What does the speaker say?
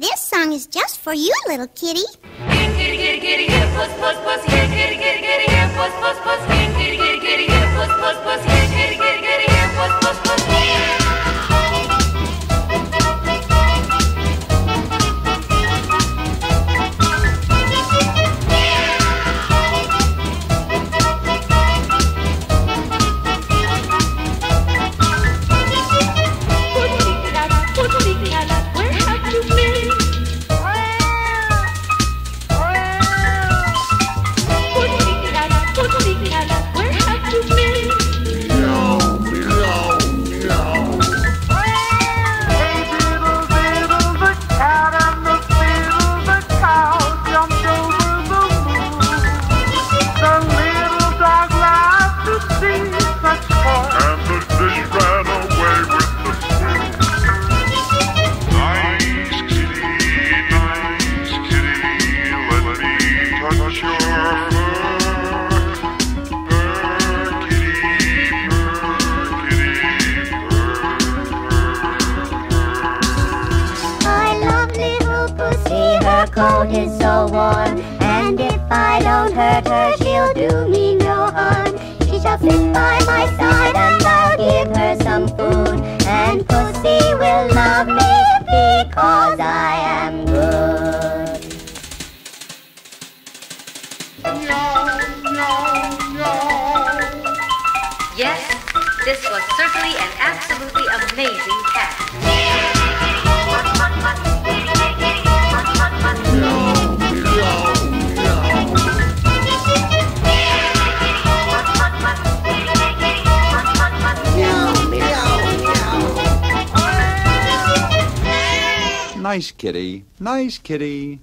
This song is just for you, little kitty. Kitty, kitty, kitty, puss, puss, puss, kitty, kitty, kitty, puss, puss, puss, her coat is so warm. And if I don't hurt her, she'll do me no harm. She shall sit by my side and I'll give her some food. And pussy will love me because I am good. No, no, no. Yes, this was certainly an absolutely amazing Nice kitty, nice kitty.